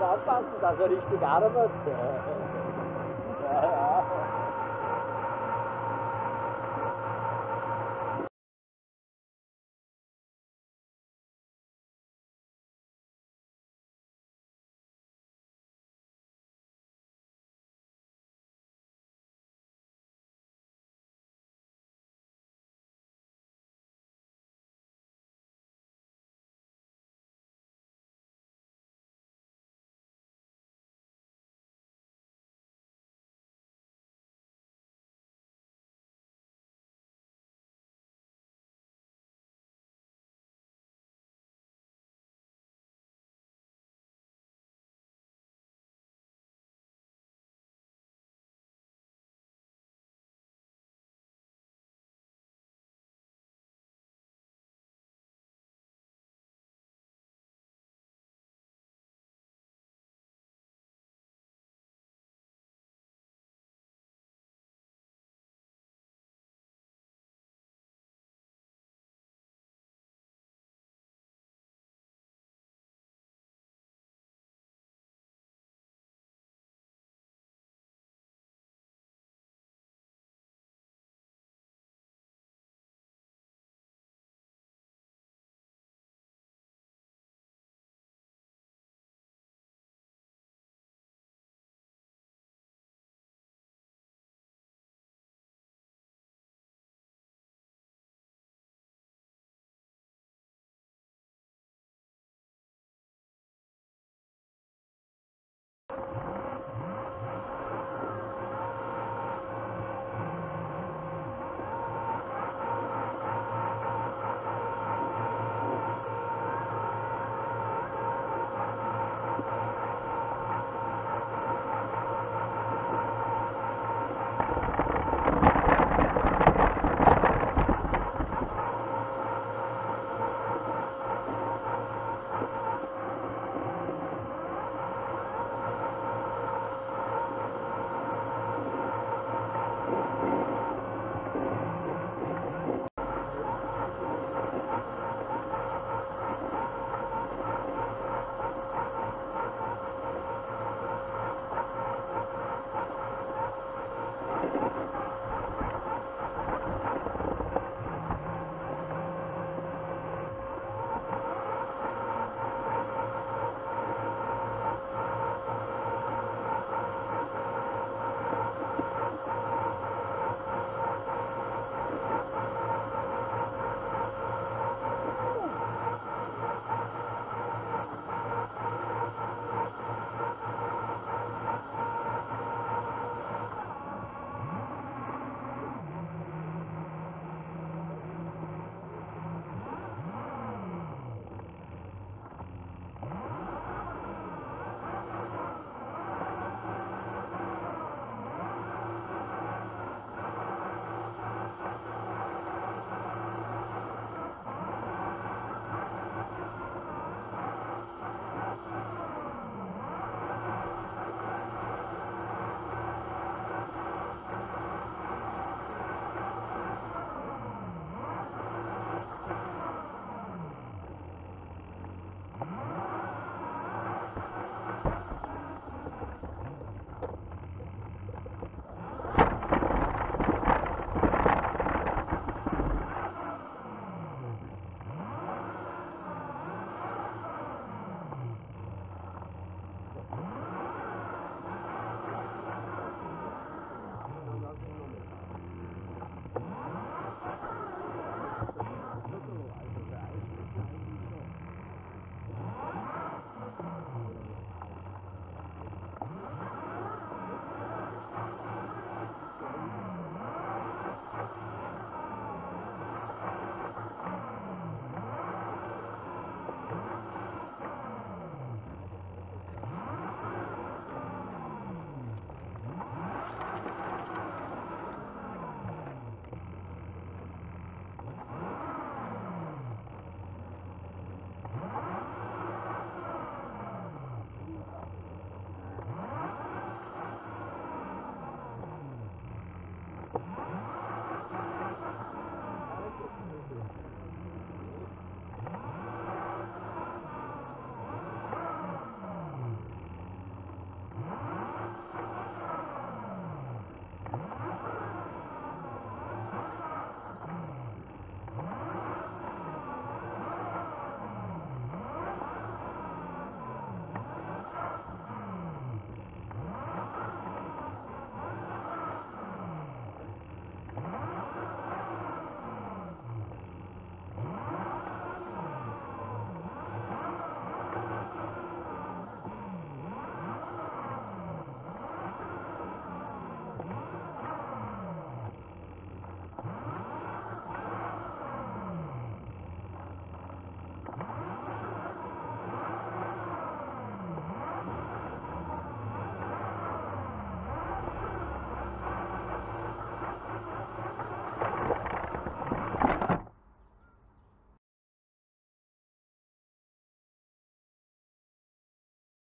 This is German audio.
Aufpassen, dass er richtig arbeitet.